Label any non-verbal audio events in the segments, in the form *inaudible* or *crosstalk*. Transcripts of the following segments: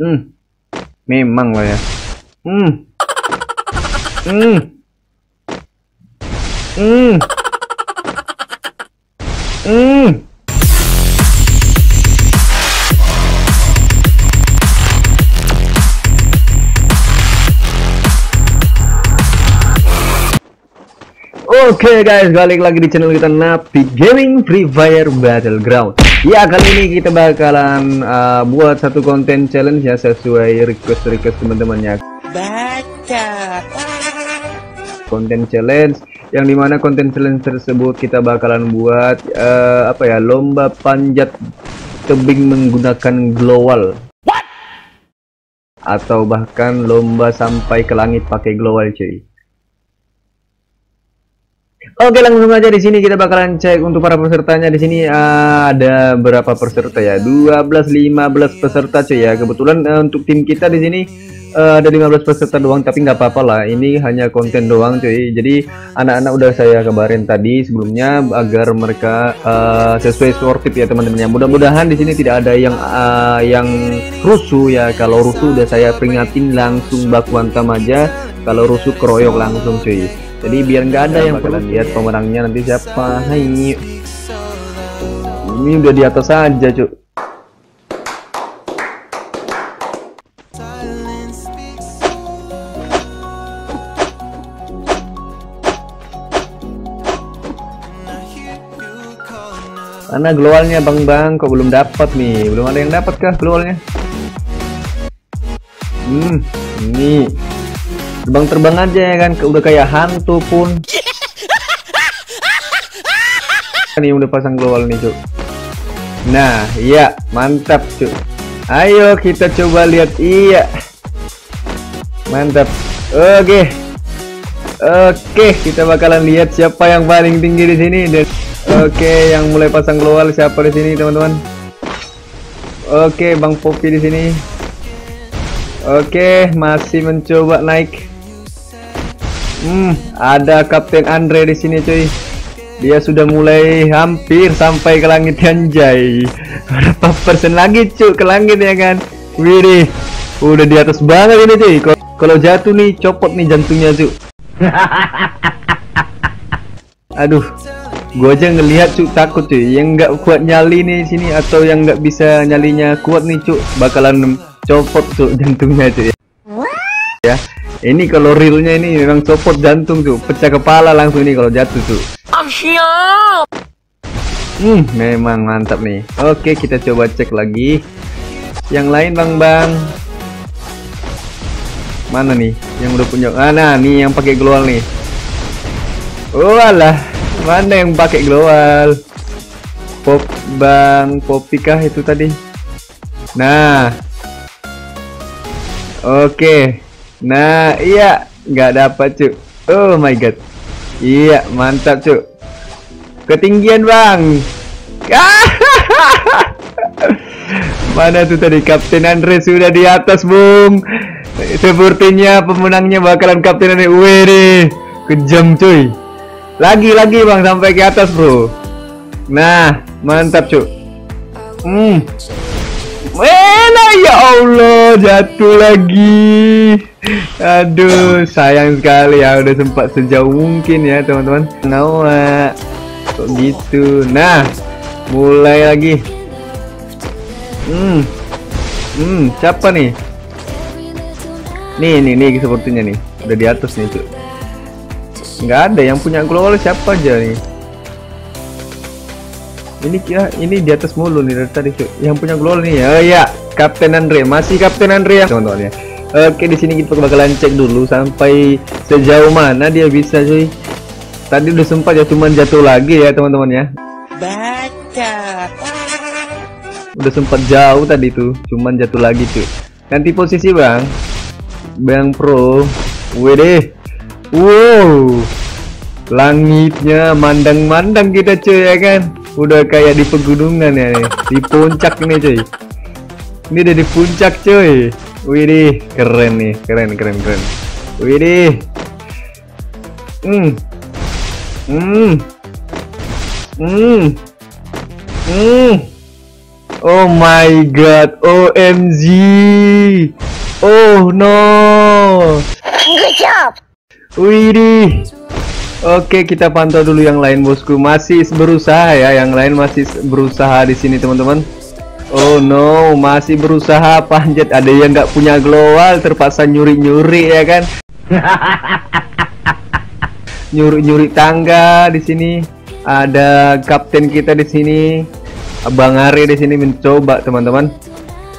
Hmm. Memang lah ya. Hmm. Hmm. Hmm. Hmm. Oke guys, balik lagi di channel kita Napi Gaming Free Fire Battleground. Ya kali ini kita bakalan uh, buat satu konten challenge ya sesuai request request teman-temannya. Baca. Konten challenge yang di mana konten challenge tersebut kita bakalan buat uh, apa ya lomba panjat tebing menggunakan glowal. Atau bahkan lomba sampai ke langit pakai glowal cuy. Oke langsung aja di sini kita bakalan cek untuk para pesertanya. Di sini uh, ada berapa peserta ya? 12 15 peserta cuy ya. Kebetulan uh, untuk tim kita di sini uh, ada 15 peserta doang tapi nggak apa-apa lah. Ini hanya konten doang cuy. Jadi anak-anak udah saya kabarin tadi sebelumnya agar mereka uh, sesuai sportif ya teman-teman ya mudah-mudahan di sini tidak ada yang uh, yang rusuh ya. Kalau rusuh udah saya peringatin langsung baku hantam aja. Kalau rusuh keroyok langsung cuy jadi biar nggak ada yang perlu lihat pemenangnya nanti siapa. Hai. Ini udah di atas aja cuk. Mana glowalnya bang bang? Kok belum dapat nih? Belum ada yang dapat kah glowalnya Hmm ini terbang-terbang aja ya kan udah kayak hantu pun. *laughs* Nih udah pasang global nih cuk. Nah iya mantap cuk. Ayo kita coba lihat iya. Mantap. Oke. Oke kita bakalan lihat siapa yang paling tinggi di sini. Dan oke yang mulai pasang global siapa di sini teman-teman? Oke bang Popi di sini. Oke, masih mencoba naik. Hmm, ada Kapten Andre di sini, cuy. Dia sudah mulai hampir sampai ke langit anjay. *laughs* Berapa persen lagi, cuy, ke langit ya kan? Wih, udah di atas banget ini, cuy. Kalau jatuh nih, copot nih jantungnya, cuy. *laughs* Aduh, gua aja ngelihat cuy takut cuy. Yang nggak kuat nyali nih sini atau yang nggak bisa nyalinya kuat nih, cuy, bakalan copot tuh jantungnya cuy ini kalau realnya ini memang copot jantung tuh pecah kepala langsung nih kalau jatuh tuh siap hmm memang mantap nih. Oke kita coba cek lagi. Yang lain bang bang? Mana nih? Yang udah punya ah, nah nih yang pakai global nih. Oh alah. Mana yang pakai global pop bang popikah itu tadi? Nah. Oke. Nah, iya, nggak dapat, Cuk. Oh my god. Iya, mantap, Cuk. Ketinggian, Bang. *laughs* Mana tuh tadi Kapten Andre sudah di atas, Bung. Sepertinya pemenangnya bakalan Kapten Andre. Wih, kejam, cuy. Lagi lagi, Bang, sampai ke atas, Bro. Nah, mantap, Cuk. Hmm. Enak ya Allah jatuh lagi. Aduh sayang sekali ya udah sempat sejauh mungkin ya teman-teman. Nawa Kok gitu? Nah mulai lagi. Hmm Hmm siapa nih? Nih nih nih sepertinya nih. Udah di atas nih tuh Nggak ada yang punya global siapa aja nih ini kira ini di atas mulu nih dari tadi cuy yang punya global nih. Ya oh ya Kapten Andre. Masih Kapten Andre. Ya teman-teman ya oke di sini kita bakalan cek dulu sampai sejauh mana dia bisa cuy. Tadi udah sempat ya cuman jatuh lagi ya teman-teman ya. Baca. Udah sempat jauh tadi tuh cuman jatuh lagi cuy. Ganti posisi bang. Bang pro. Wede. Wow. Langitnya mandang-mandang kita cuy ya kan udah kayak di pegunungan ya nih. Di puncak nih cuy. Ini udah di puncak cuy. Widih keren nih. Keren keren keren. Widih. Hmm. Hmm. Hmm. Hmm. Oh my god, OMG. Oh no. Good job. Widih. Oke, kita pantau dulu yang lain bosku. Masih berusaha ya, yang lain masih berusaha di sini teman-teman. Oh no, masih berusaha panjat. Ada yang nggak punya global, terpaksa nyuri-nyuri ya kan? *laughs* Nyuri-nyuri tangga di sini. Ada kapten kita di sini. Abang Ari di sini mencoba teman-teman.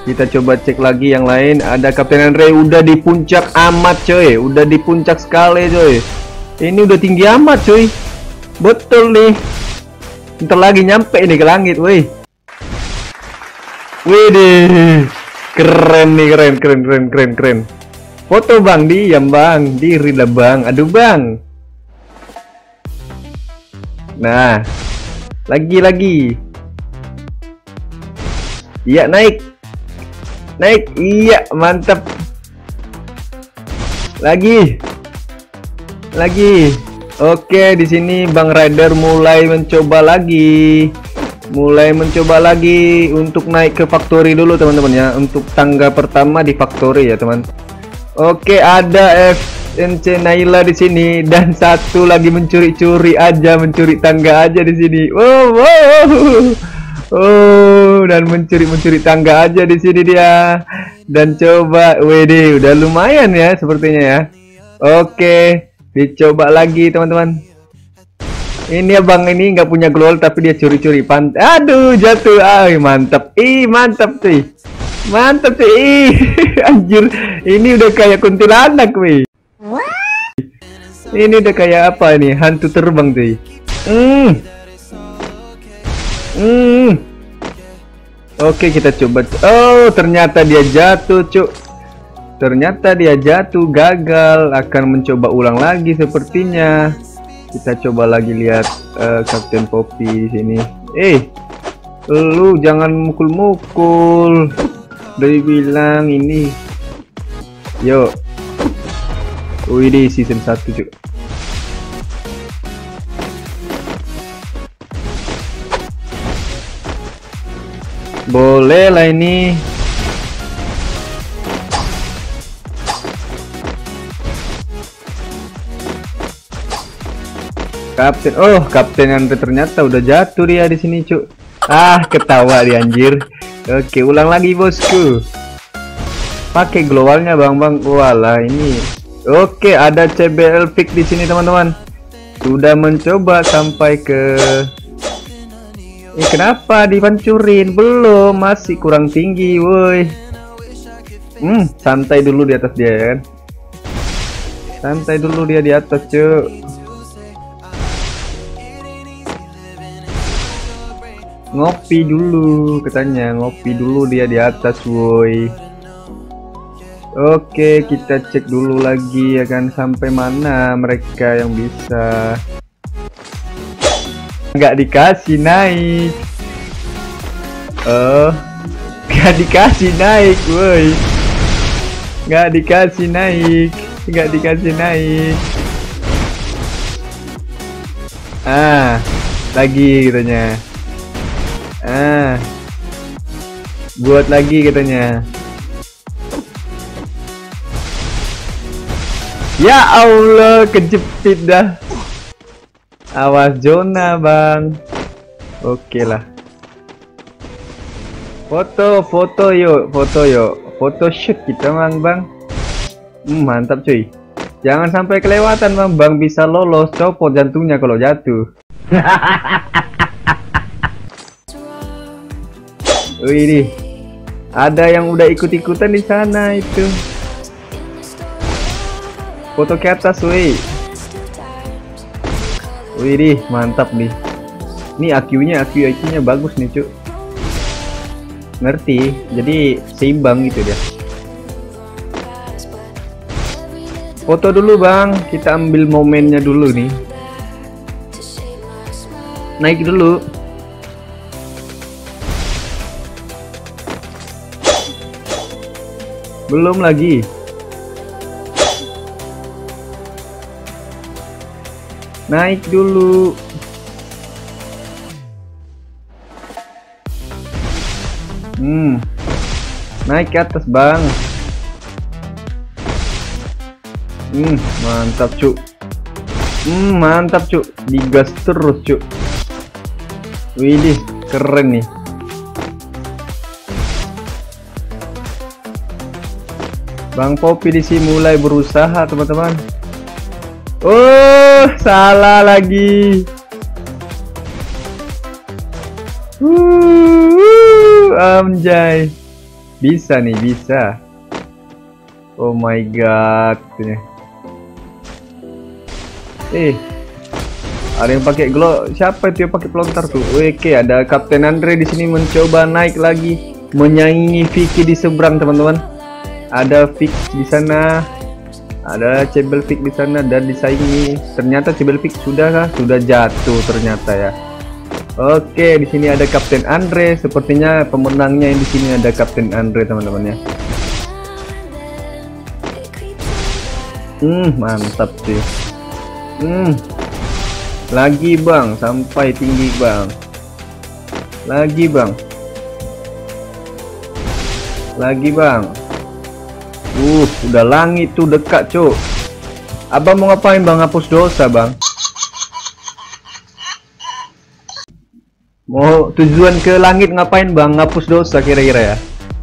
Kita coba cek lagi yang lain. Ada Kapten Andre udah di puncak amat coy, udah di puncak sekali coy. Ini udah tinggi amat coy. Betul nih. Ntar lagi nyampe ini ke langit, woi. Widih. Keren nih, keren, keren, keren, keren, keren. Foto bang, diam bang, diri lah bang. Aduh bang. Nah, lagi lagi. Iya naik, naik. Iya mantap. Lagi, lagi. Oke di sini Bang Rider mulai mencoba lagi, mulai mencoba lagi untuk naik ke factory dulu teman-teman ya. Untuk tangga pertama di factory ya teman. Oke ada FNC Naila di sini dan satu lagi mencuri-curi aja, mencuri tangga aja di sini. Wow, wow. Oh, dan mencuri-mencuri tangga aja di sini dia. Dan coba, WD, udah lumayan ya sepertinya ya. Oke, dicoba lagi teman-teman. Ini abang ini nggak punya global tapi dia curi-curi pant. Aduh, jatuh. Ah, mantap. Ih, mantap sih. Mantap sih. Ih, *laughs* anjir. Ini udah kayak kuntilanak, wih. Ini udah kayak apa nih? Hantu terbang tuh. Hmm. Hmm. Oke, kita coba. Oh, ternyata dia jatuh, cuk. Ternyata dia jatuh, gagal. Akan mencoba ulang lagi sepertinya. Kita coba lagi lihat uh, Kapten Poppy di sini. Eh, lu jangan mukul-mukul. Udah bilang ini. Yuk. Wih, di season 1, cuk. Boleh lah ini. Kapten, oh Kapten Andre ternyata udah jatuh dia di sini cuk. Ah ketawa dia anjir. Oke ulang lagi bosku. Pakai globalnya bang bang. Walah ini. Oke ada CBL pick di sini teman-teman. Sudah mencoba sampai ke Eh kenapa dipancurin? Belum, masih kurang tinggi, woi. Hmm, santai dulu di atas dia ya kan. Santai dulu dia di atas, cuy. Ngopi dulu katanya, ngopi dulu dia di atas, woi. Oke, kita cek dulu lagi ya kan? Sampai mana mereka yang bisa? Nggak dikasih naik. Oh nggak dikasih naik woi. Nggak dikasih naik. Nggak dikasih naik. Ah lagi katanya ah. Buat lagi katanya. Ya Allah kejepit dah. Awas zona bang. Oke lah. Foto foto yuk Foto yuk. Foto shoot kita bang bang. Hmm, Mantap cuy. Jangan sampai kelewatan bang Bang bisa lolos Copot jantungnya kalau jatuh *laughs* Wih Ada yang udah ikut-ikutan di sana itu Foto ke atas wih Wih, mantap nih. Ini AQ-nya, AQ IQ-nya bagus nih, Cuk. Ngerti, jadi seimbang gitu dia. Foto dulu, Bang. Kita ambil momennya dulu nih. Naik dulu. Belum lagi. Naik dulu. Hmm. Naik ke atas, Bang. Hmm, mantap, Cuk. Hmm, mantap, Cuk. Digas terus, Cuk. Widih, keren nih. Bang Popi di sini mulai berusaha, teman-teman. Oh, salah lagi. Amjay. Bisa nih, bisa. Oh my god. Eh. Ada yang pakai glow. Siapa itu yang pakai pelontar tuh? Oke, ada Kapten Andre di sini mencoba naik lagi, menyaingi Vicky di seberang, teman-teman ada fix di sana. Ada cebel fix di sana dan disaingi. Ternyata cebel fix sudah kah? Sudah jatuh ternyata ya. Oke di sini ada Kapten Andre. Sepertinya pemenangnya yang di sini ada Kapten Andre teman-teman ya. Hmm mantap sih. Hmm. Lagi bang. Sampai tinggi bang. Lagi bang. Lagi bang Uh, udah langit tuh dekat, Cuk. Abang mau ngapain, Bang? Hapus dosa, Bang. Mau tujuan ke langit ngapain, Bang? Ngapus dosa kira-kira ya?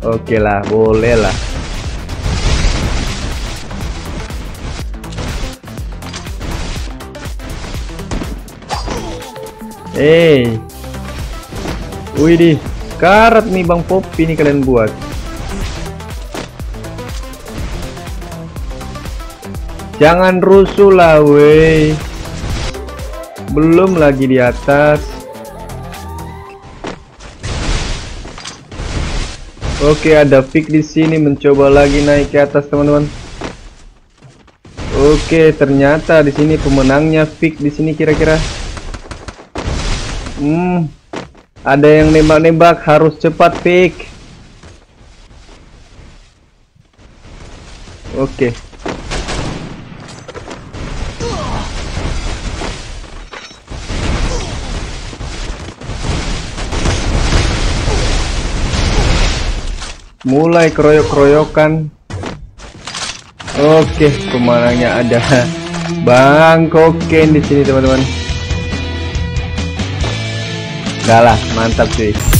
Oke lah, boleh lah. Hey. Wih, karat nih Bang Popi nih kalian buat. Jangan rusuh lah, weh. Belum lagi di atas. Oke, ada Vic di sini mencoba lagi naik ke atas, teman-teman. Oke, ternyata di sini pemenangnya Vic di sini kira-kira. Hmm. Ada yang nembak-nembak harus cepat, Vic. Oke. Mulai keroyok-keroyokan. Oke pemanangnya ada bang koken di sini teman-teman. Gak lah mantap sih